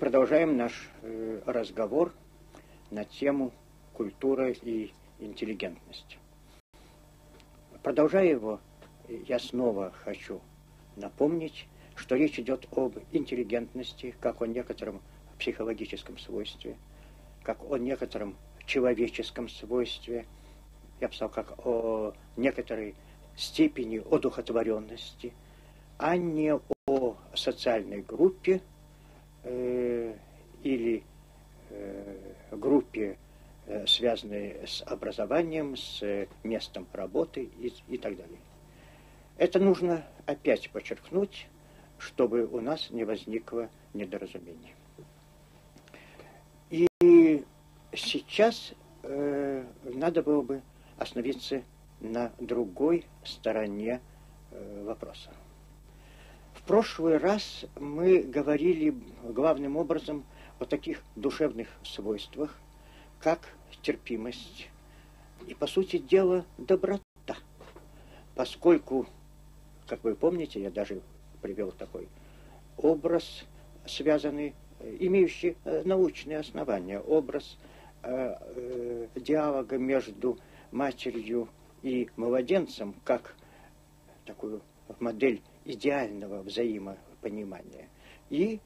продолжаем наш э, разговор на тему культура и интеллигентность. Продолжая его, я снова хочу напомнить, что речь идет об интеллигентности, как о некотором психологическом свойстве, как о некотором человеческом свойстве, я бы сказал, как о некоторой степени одухотворенности, а не о социальной группе э, или э, группе, э, связанной с образованием, с местом работы и, и так далее. Это нужно опять подчеркнуть, чтобы у нас не возникло недоразумения. И сейчас э, надо было бы остановиться на другой стороне э, вопроса. Прошлый раз мы говорили главным образом о таких душевных свойствах, как терпимость и, по сути дела, доброта. Поскольку, как вы помните, я даже привел такой образ, связанный, имеющий э, научные основания, образ э, э, диалога между матерью и младенцем, как такую модель идеального взаимопонимания и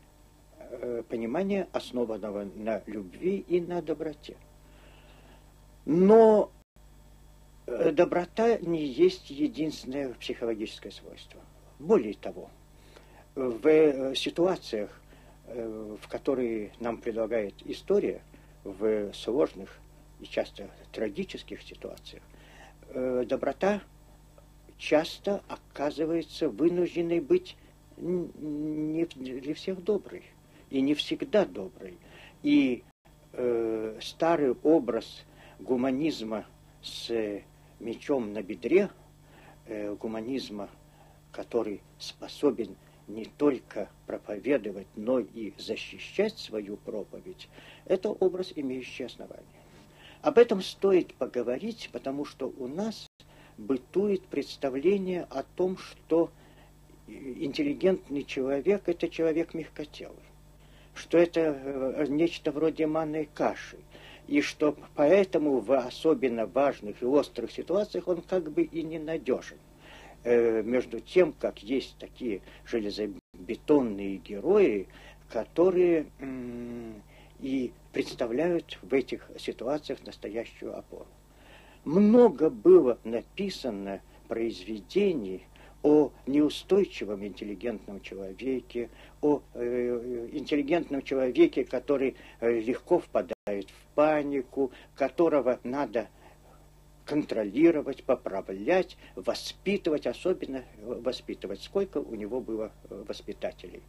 э, понимания, основанного на любви и на доброте. Но э, доброта не есть единственное психологическое свойство. Более того, в э, ситуациях, э, в которые нам предлагает история, в сложных и часто трагических ситуациях, доброта часто оказывается вынужденной быть не для всех доброй и не всегда доброй. И э, старый образ гуманизма с мечом на бедре, э, гуманизма, который способен не только проповедовать, но и защищать свою проповедь, это образ, имеющий основание. Об этом стоит поговорить, потому что у нас бытует представление о том, что интеллигентный человек – это человек мягкотелый, что это э, нечто вроде манной каши, и что поэтому в особенно важных и острых ситуациях он как бы и ненадежен. Э, между тем, как есть такие железобетонные герои, которые и представляют в этих ситуациях настоящую опору. Много было написано произведений о неустойчивом интеллигентном человеке, о э, интеллигентном человеке, который э, легко впадает в панику, которого надо контролировать, поправлять, воспитывать, особенно воспитывать. Сколько у него было э, воспитателей.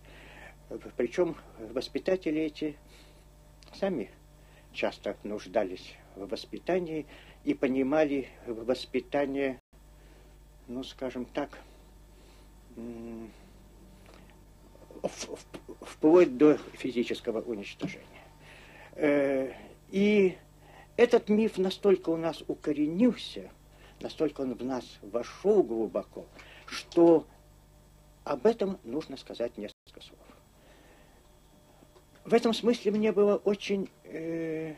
Причем воспитатели эти сами часто нуждались в воспитании и понимали воспитание, ну, скажем так, вплоть до физического уничтожения. Э, и этот миф настолько у нас укоренился, настолько он в нас вошел глубоко, что об этом нужно сказать несколько слов. В этом смысле мне было очень э,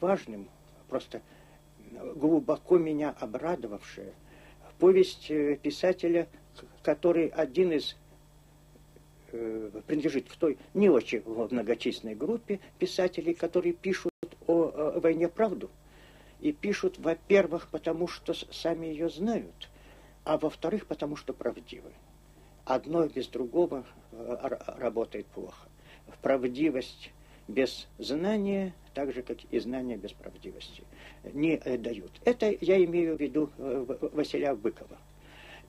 важным, просто глубоко меня обрадовавшая повесть э, писателя, который один из э, принадлежит к той не очень многочисленной группе писателей, которые пишут о, войне правду. И пишут, во-первых, потому что сами ее знают, а во-вторых, потому что правдивы. Одно без другого э, работает плохо правдивость без знания, так же, как и знания без правдивости, не э, дают. Это я имею в виду э, Василия Быкова.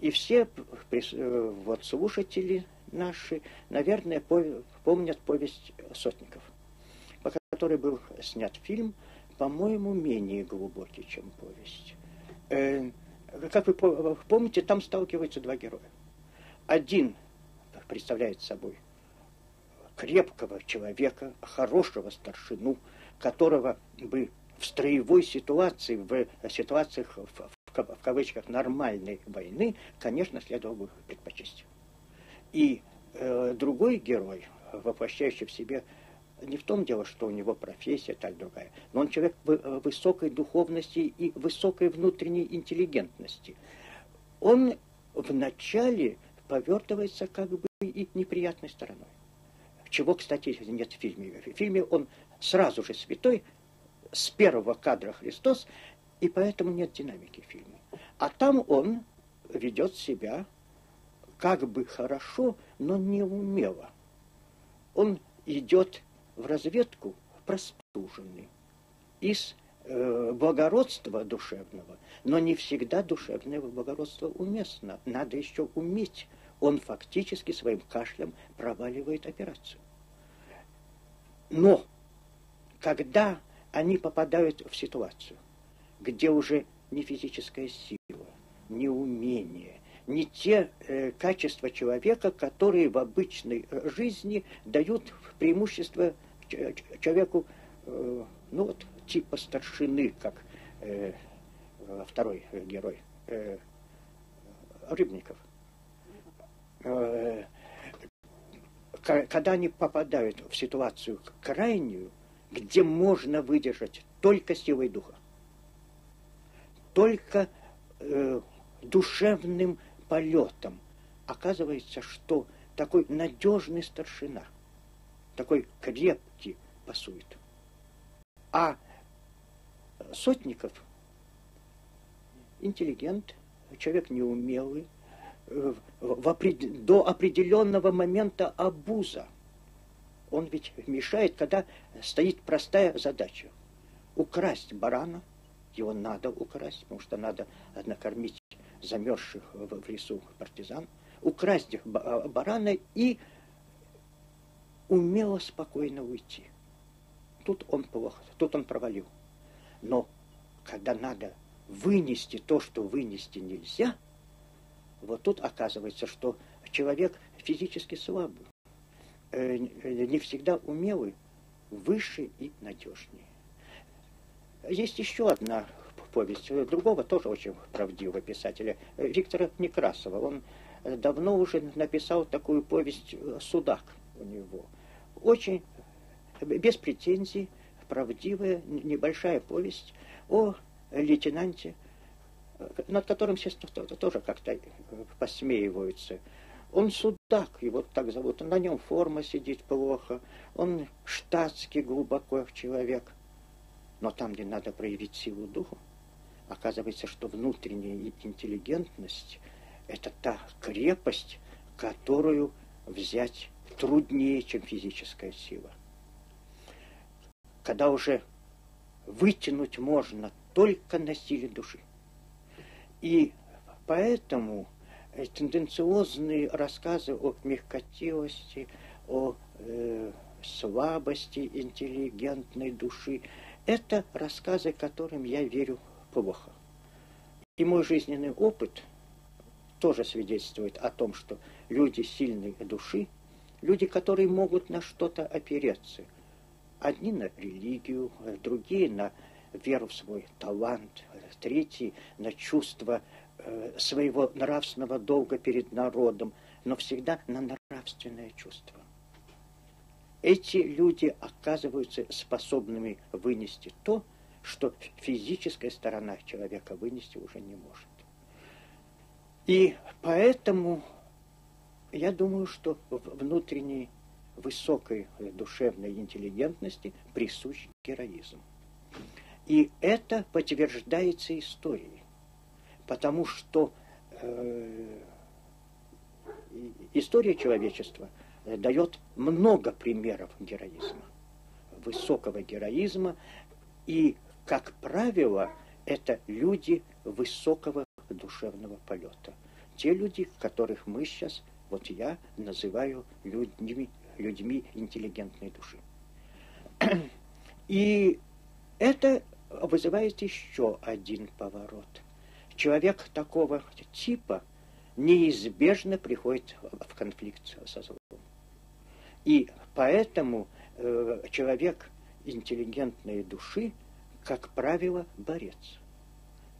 И все э, вот, слушатели наши, наверное, помнят повесть «Сотников», по которой был снят фильм, по-моему, менее глубокий, чем повесть. Как вы помните, там сталкиваются два героя. Один представляет собой крепкого человека, хорошего старшину, которого бы в строевой ситуации, в ситуациях, в, в, в кавычках, нормальной войны, конечно, следовало бы предпочесть. И э, другой герой, воплощающий в себе не в том дело, что у него профессия так другая, но он человек э, высокой духовности и высокой внутренней интеллигентности. Он вначале повертывается как бы и неприятной стороной. Чего, кстати, нет в фильме. В фильме он сразу же святой, с первого кадра Христос, и поэтому нет динамики в фильме. А там он ведет себя как бы хорошо, но неумело. Он идет в разведку простуженный, из э, благородства душевного, но не всегда душевное благородство уместно. Надо еще уметь. Он фактически своим кашлем проваливает операцию. Но когда они попадают в ситуацию, где уже не физическая сила, не умение, не те э, качества человека, которые в обычной э, жизни дают преимущество человеку, э, ну вот, типа старшины, как э, второй герой, э, Рыбников. Э, когда они попадают в ситуацию крайнюю, где можно выдержать только силой духа, только э, душевным полетом, оказывается, что такой надежный старшина – такой крепкий пасует. А Сотников интеллигент, человек неумелый, э, в опред... до определенного момента обуза. Он ведь мешает, когда стоит простая задача. Украсть барана, его надо украсть, потому что надо накормить замерзших в лесу партизан, украсть барана и умело спокойно уйти. Тут он плохо, тут он провалил. Но когда надо вынести то, что вынести нельзя, вот тут оказывается, что человек физически слабый, э, не всегда умелый, выше и надежнее. Есть еще одна повесть другого тоже очень правдивого писателя, Виктора Некрасова. Он давно уже написал такую повесть «Судак» у него – очень без претензий, правдивая, небольшая повесть о лейтенанте, над которым все тоже как-то посмеиваются. Он судак, его так зовут, на нем форма сидит плохо, он штатский глубоко человек. Но там, где надо проявить силу духа, оказывается, что внутренняя интеллигентность – это та крепость, которую взять труднее, чем физическая сила. Когда уже вытянуть можно только на силе души. И поэтому э, тенденциозные рассказы о мягкотелости, о э, слабости интеллигентной души, это рассказы, которым я верю плохо. И мой жизненный опыт тоже свидетельствует о том, что люди сильной души – Люди, которые могут на что-то опереться. Одни на религию, другие на веру в свой талант, третьи на чувство э, своего нравственного долга перед народом, но всегда на нравственное чувство. Эти люди оказываются способными вынести то, что физическая сторона человека вынести уже не может. И поэтому я думаю, что внутренней высокой душевной интеллигентности присущ героизм. И это подтверждается историей, потому что э, история человечества дает много примеров героизма, высокого героизма, и, как правило, это люди высокого душевного полета. Те люди, которых мы сейчас вот я называю людьми, людьми интеллигентной души. И это вызывает еще один поворот. Человек такого типа неизбежно приходит в конфликт со злом. И поэтому э, человек интеллигентной души, как правило, борец.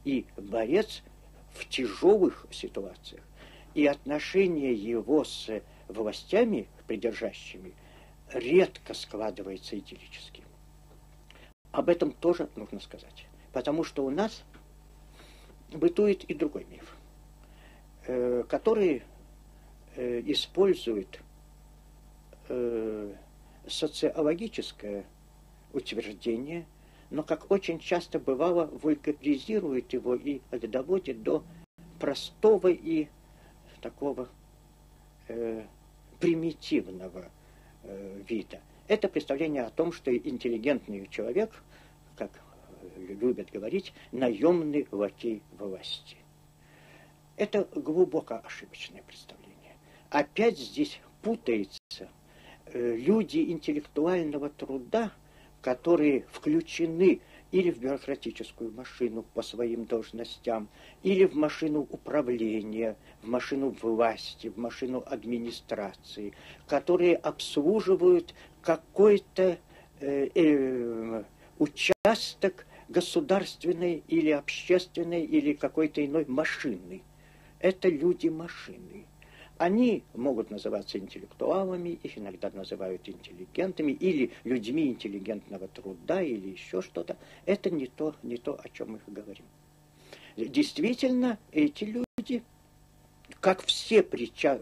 И борец в тяжелых ситуациях и отношения его с властями придержащими редко складывается идиллически. Об этом тоже нужно сказать. Потому что у нас бытует и другой миф, э, который э, использует э, социологическое утверждение, но, как очень часто бывало, вульгаризирует его и доводит до простого и такого э, примитивного э, вида. Это представление о том, что интеллигентный человек, как любят говорить, наемный лакей власти. Это глубоко ошибочное представление. Опять здесь путается э, люди интеллектуального труда, которые включены или в бюрократическую машину по своим должностям, или в машину управления, в машину власти, в машину администрации, которые обслуживают какой-то э, э, участок государственной или общественной или какой-то иной машины. Это люди-машины. Они могут называться интеллектуалами, их иногда называют интеллигентами, или людьми интеллигентного труда, или еще что-то. Это не то, не то, о чем мы говорим. Действительно, эти люди, как все прича...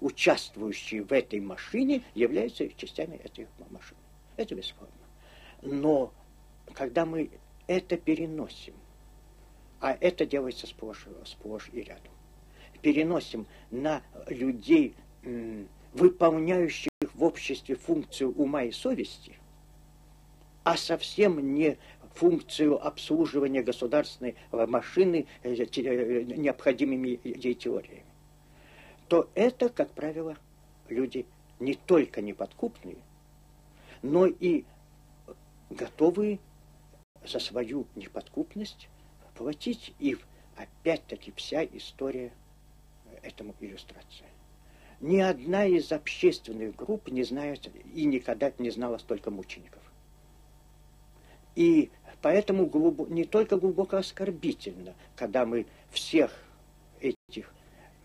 участвующие в этой машине, являются частями этой машины. Это бесспорно. Но когда мы это переносим, а это делается сплошь, сплошь и рядом, переносим на людей, выполняющих в обществе функцию ума и совести, а совсем не функцию обслуживания государственной машины э, э, необходимыми ей теориями, то это, как правило, люди не только неподкупные, но и готовые за свою неподкупность платить. И опять-таки вся история этому иллюстрация. Ни одна из общественных групп не знает и никогда не знала столько мучеников. И поэтому глубо, не только глубоко оскорбительно, когда мы всех этих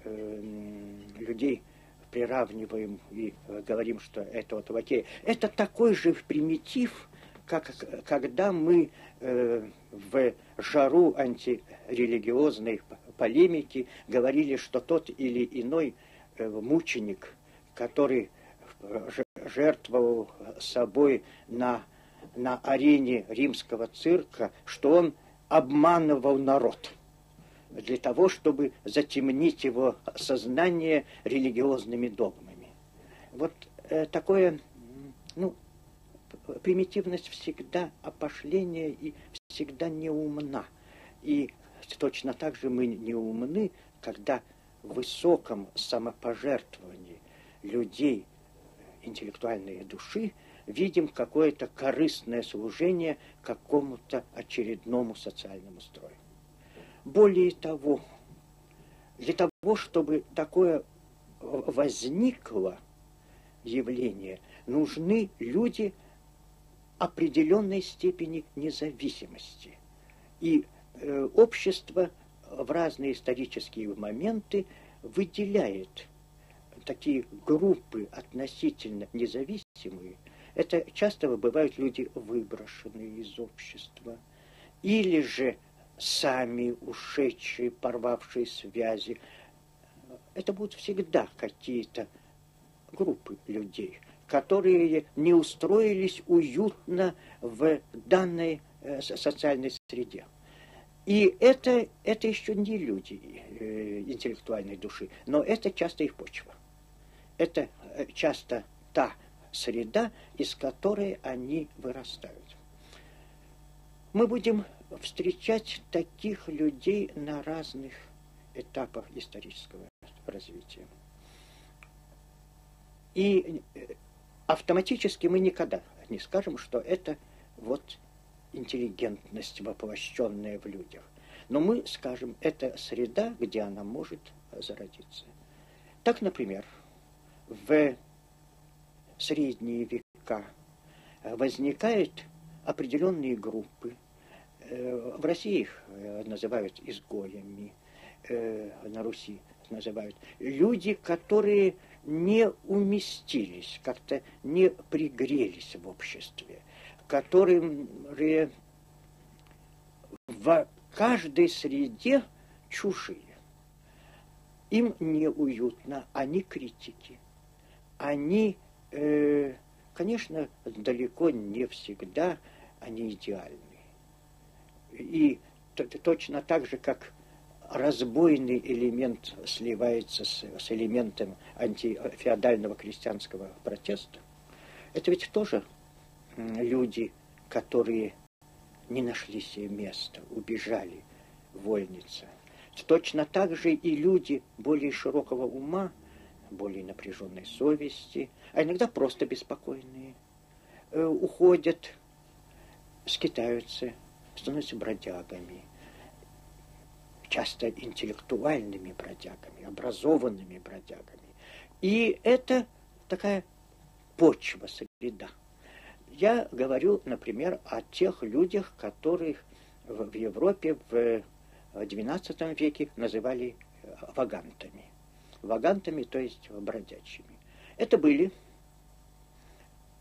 э, людей приравниваем и говорим, что это вот лакеи. Это такой же примитив, как когда мы э, в жару антирелигиозной полемики говорили, что тот или иной э, мученик, который жертвовал собой на, на арене римского цирка, что он обманывал народ для того, чтобы затемнить его сознание религиозными догмами. Вот э, такое, ну, примитивность всегда опошление и всегда неумна. И точно так же мы не умны, когда в высоком самопожертвовании людей интеллектуальной души видим какое-то корыстное служение какому-то очередному социальному строю. Более того, для того, чтобы такое возникло явление, нужны люди определенной степени независимости. И общество в разные исторические моменты выделяет такие группы относительно независимые. Это часто бывают люди, выброшенные из общества, или же сами ушедшие, порвавшие связи. Это будут всегда какие-то группы людей, которые не устроились уютно в данной э, социальной среде. И это, это еще не люди э, интеллектуальной души, но это часто их почва. Это э, часто та среда, из которой они вырастают. Мы будем встречать таких людей на разных этапах исторического развития. И э, автоматически мы никогда не скажем, что это вот интеллигентность, воплощенная в людях. Но мы скажем, это среда, где она может зародиться. Так, например, в средние века возникают определенные группы. Э, в России их э, называют изгоями, э, на Руси называют, люди, которые не уместились, как-то не пригрелись в обществе, которые в каждой среде чужие. Им неуютно, они критики. Они, э, конечно, далеко не всегда они идеальны. И точно так же, как разбойный элемент сливается с, с элементом антифеодального крестьянского протеста, это ведь тоже люди, которые не нашли себе места, убежали вольница. Точно так же и люди более широкого ума, более напряженной совести, а иногда просто беспокойные, э, уходят, скитаются, становятся бродягами, часто интеллектуальными бродягами, образованными бродягами. И это такая почва, среда. Я говорю, например, о тех людях, которых в Европе в XII веке называли вагантами. Вагантами, то есть бродячими. Это были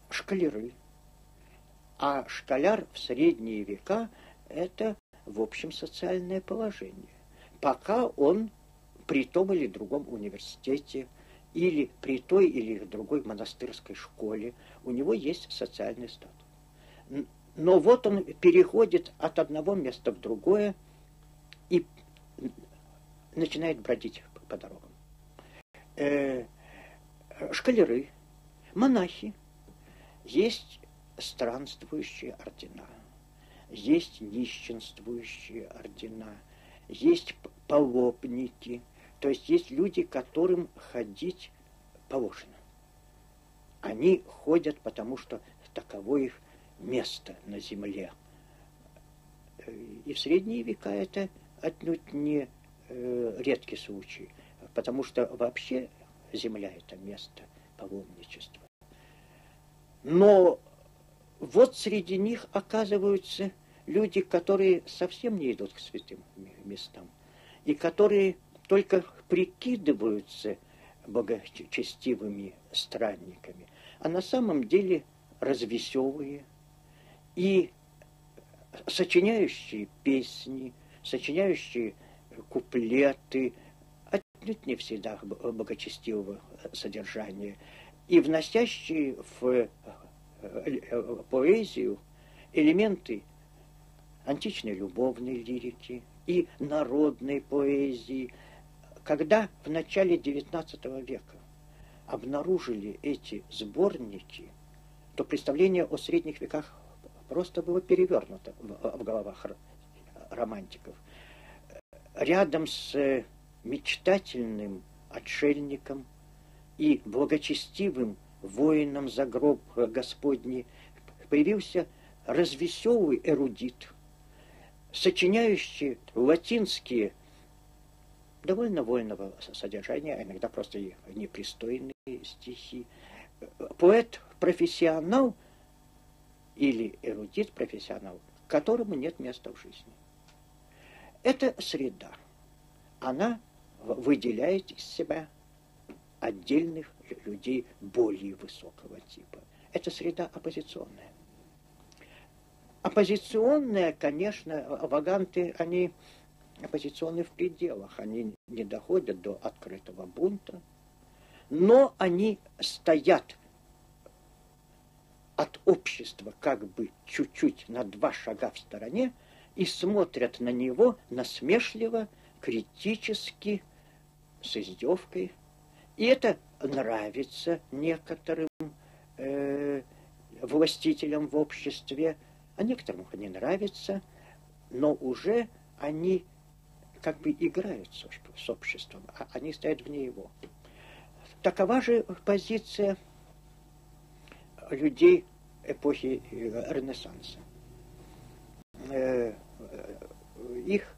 шкалеры. А школяр в средние века – это, в общем, социальное положение. Пока он при том или другом университете – или при той или другой монастырской школе у него есть социальный статус. Но вот он переходит от одного места в другое и начинает бродить по дорогам. Э, шкалеры, монахи, есть странствующие ордена, есть нищенствующие ордена, есть полопники – то есть есть люди, которым ходить положено. Они ходят, потому что таково их место на земле. И в средние века это отнюдь не э, редкий случай, потому что вообще земля – это место паломничества. Но вот среди них оказываются люди, которые совсем не идут к святым местам, и которые только прикидываются богочестивыми странниками, а на самом деле развеселые и сочиняющие песни, сочиняющие куплеты, отнюдь не всегда богочестивого содержания, и вносящие в э, поэзию элементы античной любовной лирики и народной поэзии – когда в начале XIX века обнаружили эти сборники, то представление о средних веках просто было перевернуто в, в головах романтиков. Рядом с мечтательным отшельником и благочестивым воином за гроб Господний появился развеселый эрудит, сочиняющий латинские довольно вольного содержания, а иногда просто и непристойные стихи. Поэт-профессионал или эрудит-профессионал, которому нет места в жизни. Это среда. Она выделяет из себя отдельных людей более высокого типа. Это среда оппозиционная. Оппозиционная, конечно, ваганты, они оппозиционны в пределах. Они не доходят до открытого бунта, но они стоят от общества как бы чуть-чуть на два шага в стороне и смотрят на него насмешливо, критически, с издевкой. И это нравится некоторым э, властителям в обществе, а некоторым не нравится, но уже они как бы играют с обществом, а они стоят вне его. Такова же позиция людей эпохи э, Ренессанса. Э, их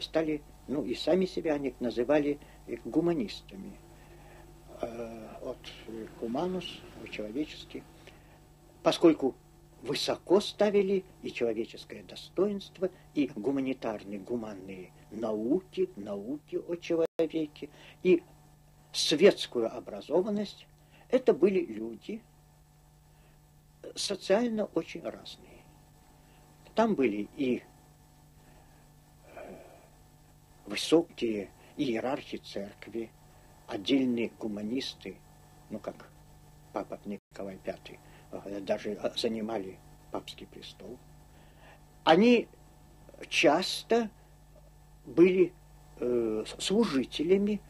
стали, ну и сами себя они называли гуманистами. Э, от гуманус, человеческий. Поскольку высоко ставили и человеческое достоинство, и гуманитарные, гуманные науки, науки о человеке и светскую образованность, это были люди социально очень разные. Там были и э, высокие иерархи церкви, отдельные гуманисты, ну как папа Николай V, э, даже занимали папский престол. Они часто были э, служителями,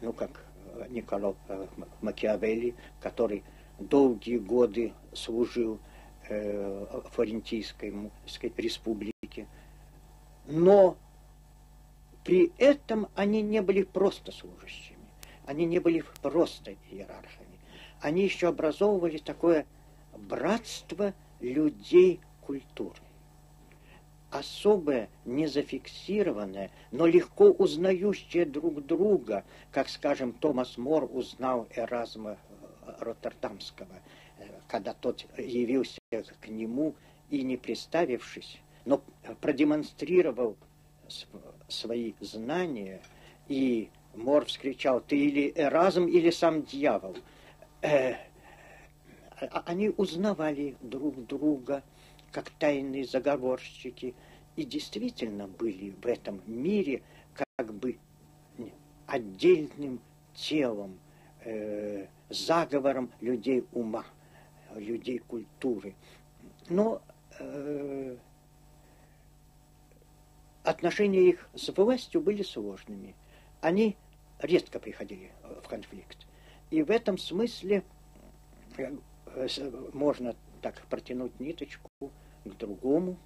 ну как Николо э, Макиавелли, который долгие годы служил э, Флорентийской республике. Но при этом они не были просто служащими, они не были просто иерархами. Они еще образовывали такое братство людей культуры особое, незафиксированное, но легко узнающее друг друга, как, скажем, Томас Мор узнал Эразма э, Роттердамского, э, когда тот явился к нему и, не представившись, но продемонстрировал свои знания, и Мор вскричал, ты или Эразм, или сам дьявол. Э, а, они узнавали друг друга, как тайные заговорщики, и действительно были в этом мире как бы отдельным телом, э, заговором людей ума, людей культуры. Но э, отношения их с властью были сложными. Они редко приходили в конфликт. И в этом смысле э, можно так протянуть ниточку к другому,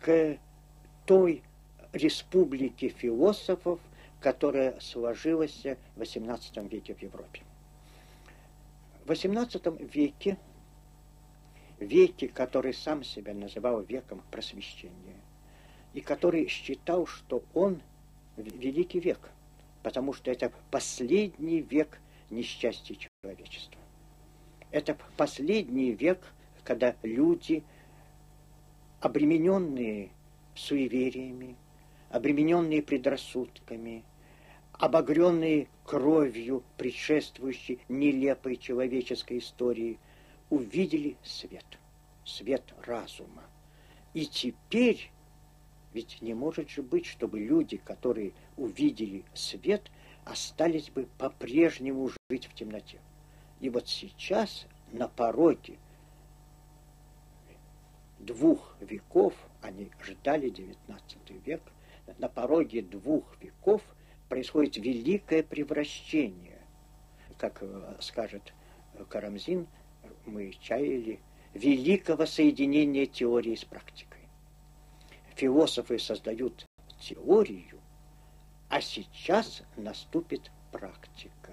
к той республике философов, которая сложилась в XVIII веке в Европе. В XVIII веке, веке, который сам себя называл веком просвещения, и который считал, что он великий век, потому что это последний век несчастья человечества. Это последний век, когда люди – обремененные суевериями, обремененные предрассудками, обогренные кровью предшествующей нелепой человеческой истории, увидели свет, свет разума. И теперь, ведь не может же быть, чтобы люди, которые увидели свет, остались бы по-прежнему жить в темноте. И вот сейчас на пороге двух веков, они ждали XIX век, на пороге двух веков происходит великое превращение. Как э, скажет Карамзин, мы чаяли великого соединения теории с практикой. Философы создают теорию, а сейчас наступит практика,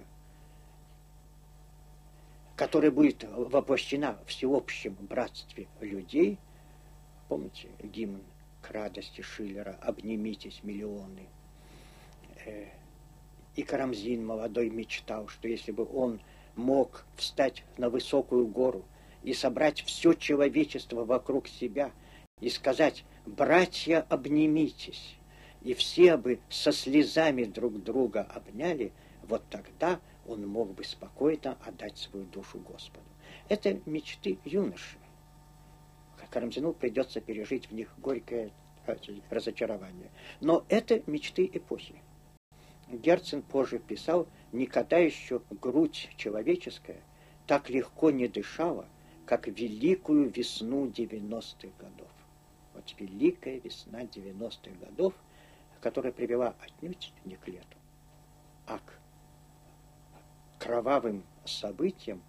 которая будет воплощена в всеобщем братстве людей – Помните гимн к радости Шиллера «Обнимитесь, миллионы». Э, и Карамзин молодой мечтал, что если бы он мог встать на высокую гору и собрать все человечество вокруг себя и сказать «Братья, обнимитесь!» и все бы со слезами друг друга обняли, вот тогда он мог бы спокойно отдать свою душу Господу. Это мечты юноши. Карамзину придется пережить в них горькое разочарование. Но это мечты эпохи. Герцен позже писал, никогда еще грудь человеческая так легко не дышала, как великую весну 90-х годов. Вот великая весна 90-х годов, которая привела отнюдь не к лету, а к кровавым событиям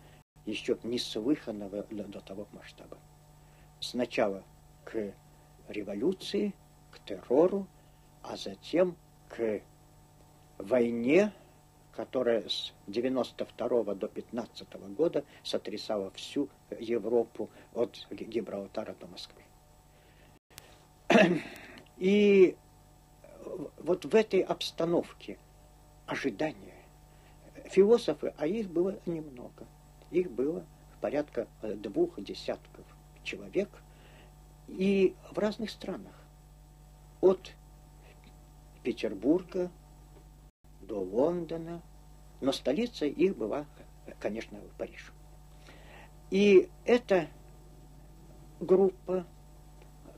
еще неслыханного до того масштаба сначала к революции, к террору, а затем к войне, которая с 92 до 15 года сотрясала всю Европу от Гибралтара до Москвы. И вот в этой обстановке ожидания философы, а их было немного, их было порядка двух десятков человек и в разных странах. От Петербурга до Лондона, но столица их была, конечно, Париж. И эта группа,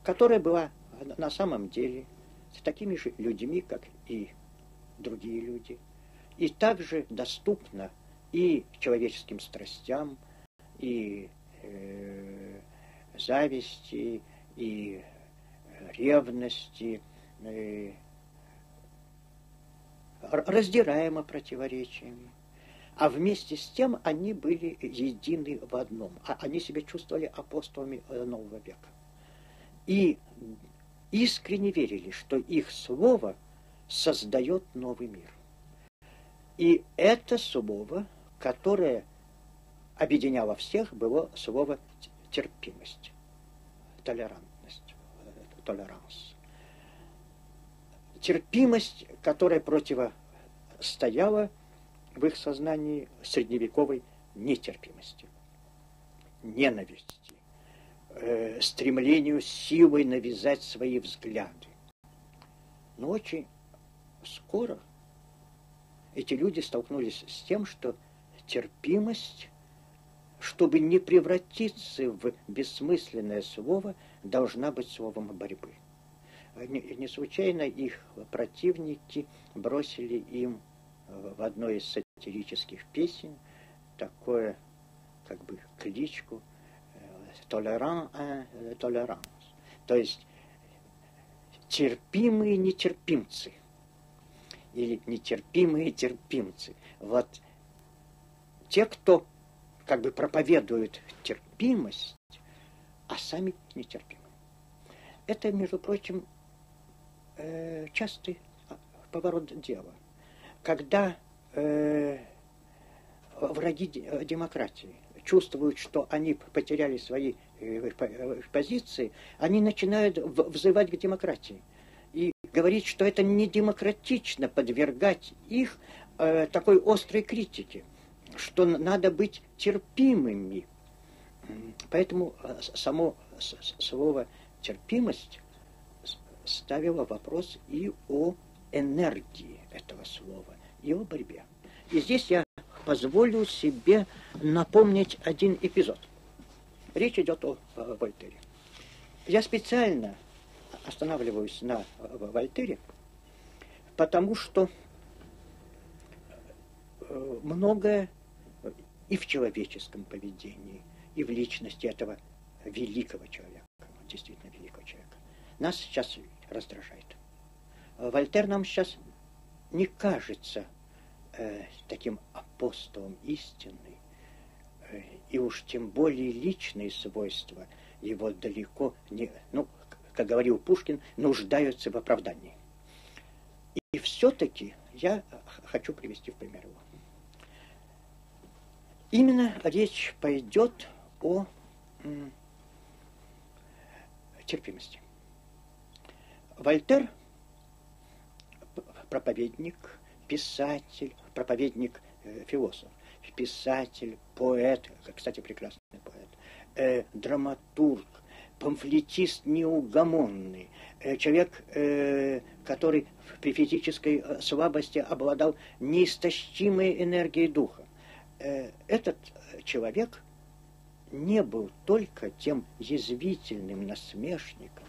которая была на самом деле с такими же людьми, как и другие люди, и также доступна и человеческим страстям, и э, зависти, и ревности, и раздираемо противоречиями. А вместе с тем они были едины в одном. А они себя чувствовали апостолами э, нового века. И искренне верили, что их слово создает новый мир. И это слово, которое объединяло всех, было слово терпимость, толерантность, толеранс. Терпимость, которая противостояла в их сознании средневековой нетерпимости, ненависти, э, стремлению силой навязать свои взгляды. Но очень скоро эти люди столкнулись с тем, что терпимость, чтобы не превратиться в бессмысленное слово, должна быть словом борьбы. Не, не случайно их противники бросили им в одной из сатирических песен такое, как бы, кличку «толеранс», э, «толеранс», то есть терпимые нетерпимцы или нетерпимые терпимцы. Вот те, кто как бы проповедуют терпимость, а сами нетерпимы. Это, между прочим, э, частый поворот дела – когда э, враги демократии чувствуют, что они потеряли свои э, э, позиции, они начинают взывать к демократии и говорить, что это не демократично подвергать их э, такой острой критике, что надо быть терпимыми. Поэтому э, само слово терпимость ставило вопрос и о энергии этого слова и о борьбе. И здесь я позволю себе напомнить один эпизод. Речь идет о, о Вольтере. Я специально останавливаюсь на Вольтере, потому что э, многое и в человеческом поведении, и в личности этого великого человека, действительно великого человека, нас сейчас раздражает. Вольтер нам сейчас не кажется э, таким апостолом истины, э, и уж тем более личные свойства его далеко не, ну, как говорил Пушкин, нуждаются в оправдании. И, все-таки я хочу привести в пример его. Именно речь пойдет о терпимости. Вольтер – проповедник, писатель, проповедник, э, писатель, поэт, кстати, прекрасный поэт, э, драматург, памфлетист неугомонный, э, человек, э, который при физической э, слабости обладал неистощимой энергией духа. Э, этот человек не был только тем язвительным насмешником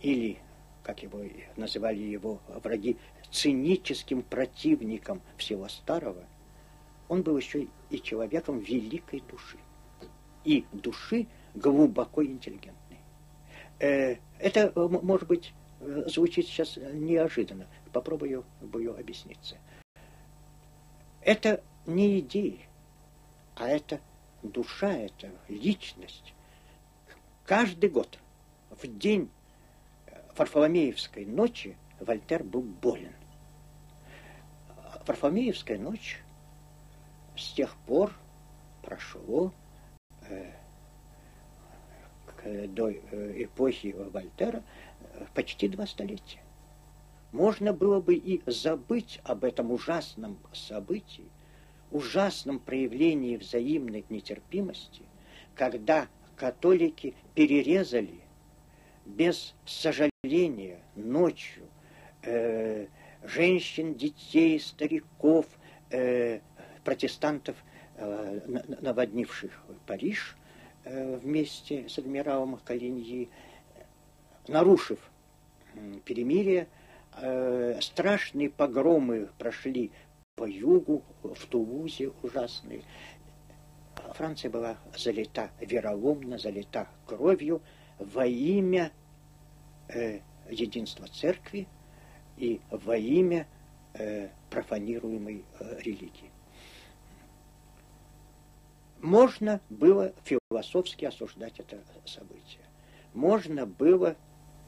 или как его называли его враги, циническим противником всего старого, он был еще и человеком великой души. И души глубоко интеллигентной. Э, это, может быть, звучит сейчас неожиданно. Попробую объясниться. Это не идеи, а это душа, это личность. Каждый год, в день Варфоломеевской ночи Вольтер был болен. Варфоломеевская ночь с тех пор прошло э, до э, эпохи Вольтера э, почти два столетия. Можно было бы и забыть об этом ужасном событии, ужасном проявлении взаимной нетерпимости, когда католики перерезали без сожаления ночью э, женщин, детей, стариков, э, протестантов, э, наводнивших Париж э, вместе с адмиралом Калиньи, нарушив перемирие, э, страшные погромы прошли по югу, в Тулузе ужасные. Франция была залита вероломно, залита кровью во имя э, единства церкви и во имя э, профанируемой э, религии. Можно было философски осуждать это событие. Можно было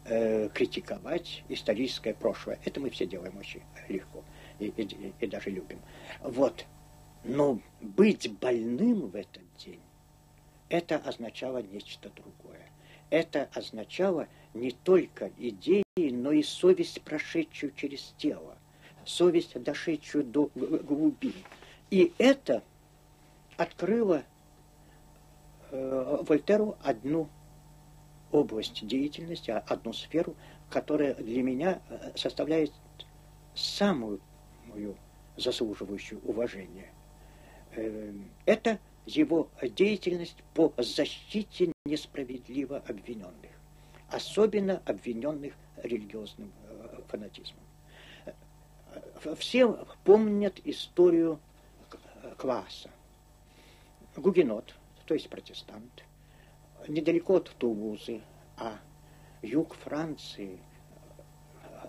э, критиковать историческое прошлое. Это мы все делаем очень легко и, и, и даже любим. Вот. Но быть больным в этот день, это означало нечто другое. Это означало не только идеи, но и совесть, прошедшую через тело, совесть, дошедшую до глубин. И это открыло э, Вольтеру одну область деятельности, а одну сферу, которая для меня э, составляет самую мою заслуживающую уважения. Э, это его деятельность по защите несправедливо обвиненных, особенно обвиненных религиозным э, фанатизмом. Все помнят историю класса. Гугенот, то есть протестант, недалеко от Тулузы, а юг Франции,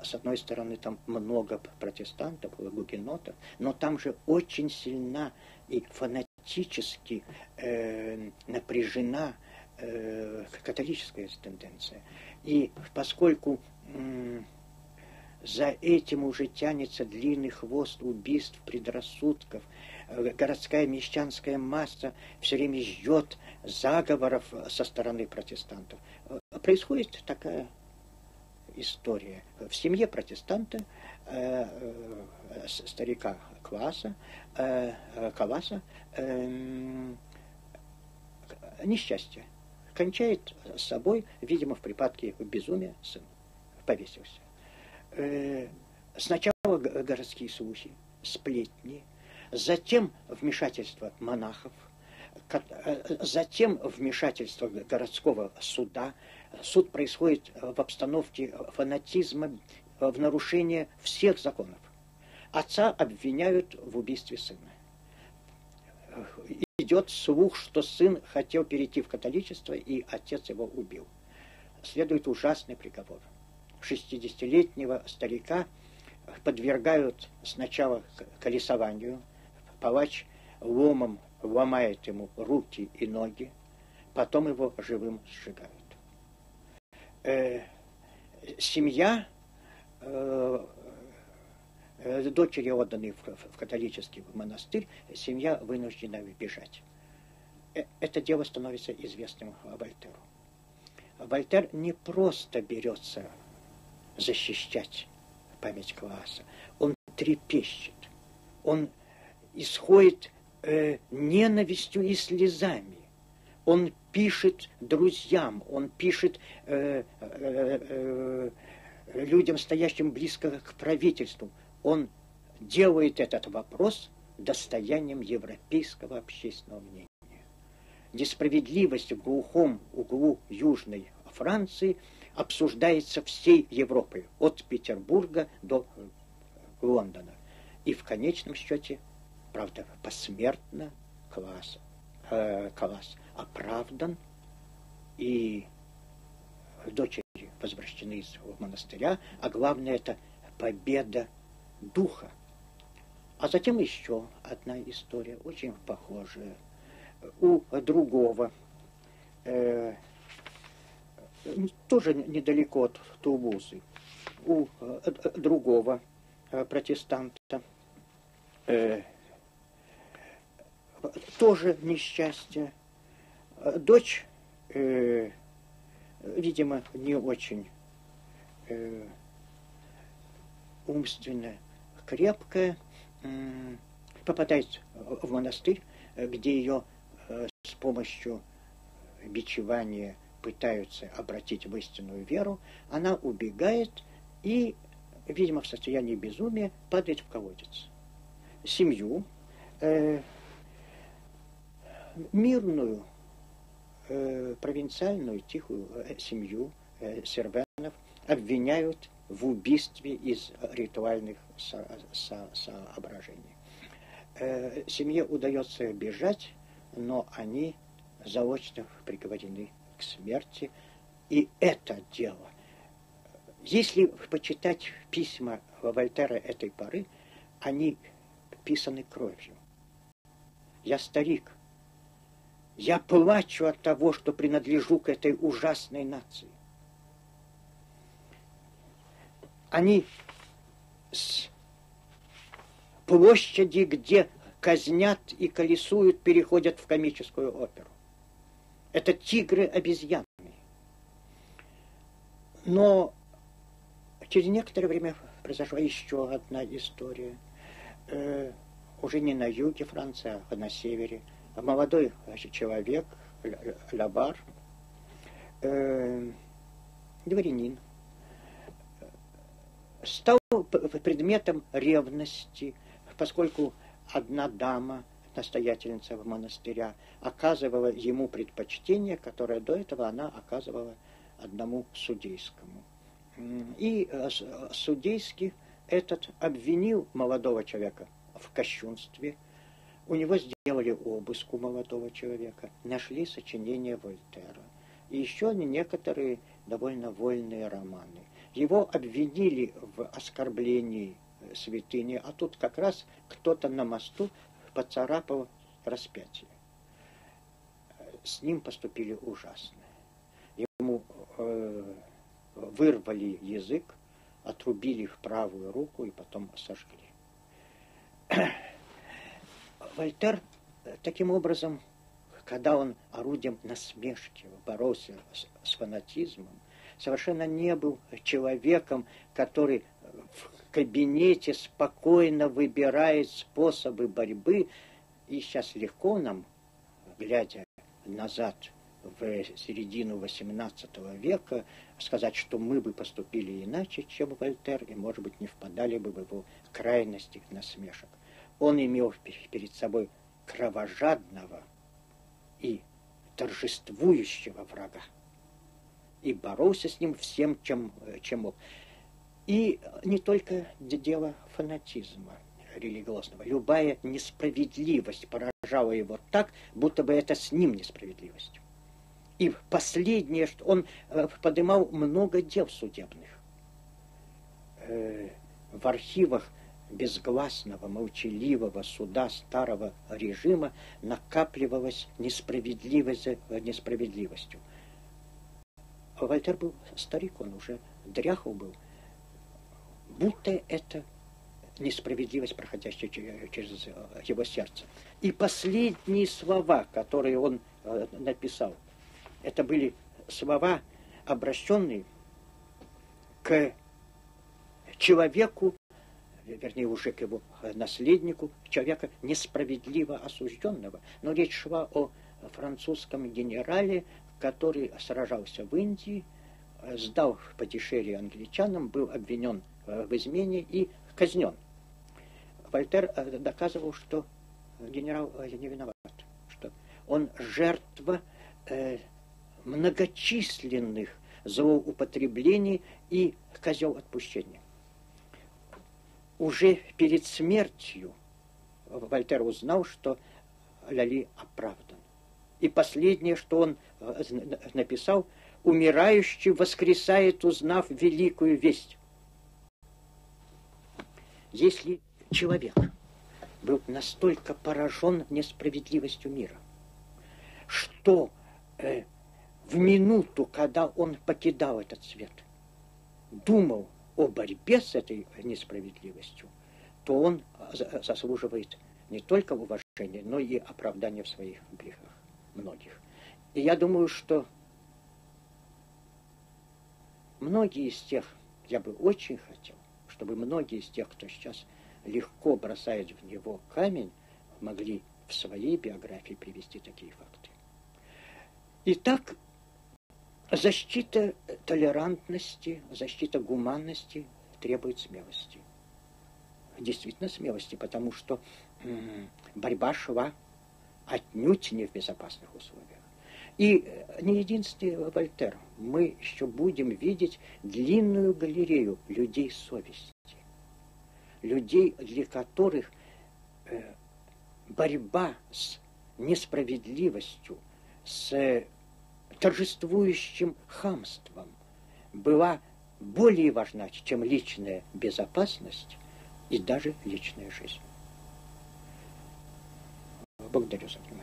с одной стороны, там много протестантов, гугенотов, но там же очень сильна и фанатически э, напряжена э, католическая тенденция. И поскольку э, за этим уже тянется длинный хвост убийств, предрассудков, Э, городская мещанская масса все время ждет заговоров со стороны протестантов. Э, происходит такая история. В семье протестанта, э, э, старика Кваса, э, Каваса, э, несчастье. Кончает с собой, видимо, в припадке безумия сын. Повесился. Сначала городские слухи, сплетни, затем вмешательство монахов, затем вмешательство городского суда. Суд происходит в обстановке фанатизма, в нарушении всех законов. Отца обвиняют в убийстве сына. Идет слух, что сын хотел перейти в католичество, и отец его убил. Следует ужасный приговор. 60-летнего старика подвергают сначала колесованию, Палач ломом ломает ему руки и ноги, потом его живым сжигают. Э, семья, э, э, дочери отданы в, в католический монастырь, семья вынуждена бежать. Э, это дело становится известным Вольтеру. Вольтер не просто берется защищать память класса, он трепещет, он исходит э, ненавистью и слезами. Он пишет друзьям, он пишет э, э, э, людям, стоящим близко к правительству. Он делает этот вопрос достоянием европейского общественного мнения. Несправедливость в глухом углу Южной Франции обсуждается всей Европой, от Петербурга до Лондона. И в конечном счете правда, посмертно класс, э, класс оправдан, и дочери возвращены из монастыря, а главное это победа духа. А затем еще одна история, очень похожая. У другого, э, тоже недалеко от Тулузы, у э, другого э, протестанта, э, тоже несчастье. Дочь, э, видимо, не очень э, умственно крепкая, э, попадает в монастырь, где ее э, с помощью бичевания пытаются обратить в истинную веру, она убегает и видимо, в состоянии безумия, падает в колодец. Семью, э, мирную, э, провинциальную, тихую э, семью э, сервенов обвиняют в убийстве из ритуальных со со соображений. Э, семье удается бежать, но они заочно приговорены к смерти. И это дело. Если почитать письма Вольтера этой поры, они писаны кровью. Я старик. Я плачу от того, что принадлежу к этой ужасной нации. Они с площади, где казнят и колесуют, переходят в комическую оперу. Это тигры-обезьяны. Но через некоторое время произошла еще одна история. Э, уже не на юге Франции, а на севере. Молодой значит, человек, Лабар, э, дворянин, стал предметом ревности, поскольку одна дама, настоятельница в монастыря, оказывала ему предпочтение, которое до этого она оказывала одному судейскому. И э, судейский этот обвинил молодого человека в кощунстве. У него сделали обыск у молодого человека, нашли сочинения Вольтера. И еще некоторые довольно вольные романы. Его обвинили в оскорблении святыни, а тут как раз кто-то на мосту поцарапал распятие. С ним поступили ужасно. Ему э, вырвали язык, отрубили в правую руку и потом сожгли. Вольтер таким образом, когда он орудием насмешки боролся с, с фанатизмом, совершенно не был человеком, который в кабинете спокойно выбирает способы борьбы. И сейчас легко нам, глядя назад в середину XVIII века, сказать, что мы бы поступили иначе, чем Вольтер, и, может быть, не впадали бы в его крайности насмешек. Он имел перед собой кровожадного и торжествующего врага и боролся с ним всем, чем, чем мог. И не только дело фанатизма религиозного. Любая несправедливость поражала его так, будто бы это с ним несправедливость. И последнее, что он э, поднимал много дел судебных. Э, в архивах безгласного, молчаливого суда старого режима накапливалась несправедливость несправедливостью. Вольтер был старик, он уже дряхл был. Будто это несправедливость, проходящая через его сердце. И последние слова, которые он э, написал, это были слова, обращенные к человеку, вернее, уже к его наследнику, человека несправедливо осужденного. Но речь шла о французском генерале, который сражался в Индии, э, сдал Патишери англичанам, был обвинен э, в измене и казнен. Вольтер э, доказывал, что генерал не виноват, что он жертва многочисленных злоупотреблений и козел отпущения. Уже перед смертью Вольтер узнал, что Лали оправдан. И последнее, что он э, написал, умирающий воскресает, узнав великую весть. Если человек был настолько поражен несправедливостью мира, что э, в минуту, когда он покидал этот свет, думал о борьбе с этой несправедливостью, то он заслуживает не только уважения, но и оправдания в своих грехах многих. И я думаю, что многие из тех, я бы очень хотел, чтобы многие из тех, кто сейчас легко бросает в него камень, могли в своей биографии привести такие факты. Итак, защита толерантности, защита гуманности требует смелости. Действительно смелости, потому что борьба шла отнюдь не в безопасных условиях. И э, не единственный Вольтер. Мы еще будем видеть длинную галерею людей совести. Людей, для которых э, борьба с несправедливостью, с торжествующим хамством была более важна, чем личная безопасность и даже личная жизнь. Благодарю за внимание.